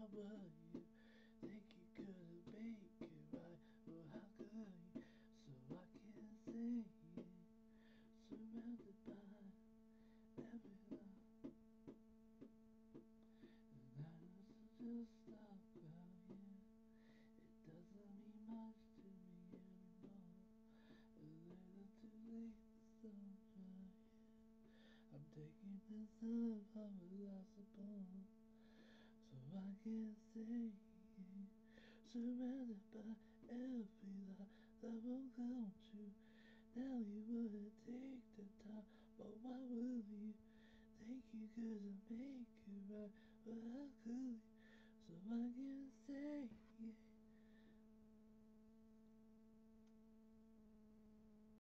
would you think you could it right? Well, how could you? So I can say it, surrounded by every love. And I was just about you. It doesn't mean much to me anymore. A little too late, right I'm taking this up, I'm impossible. So I can say it, surrounded by every lie that will come true. Now you wouldn't take the time, but why will you? Think you could make it right, but how could you? So I can't say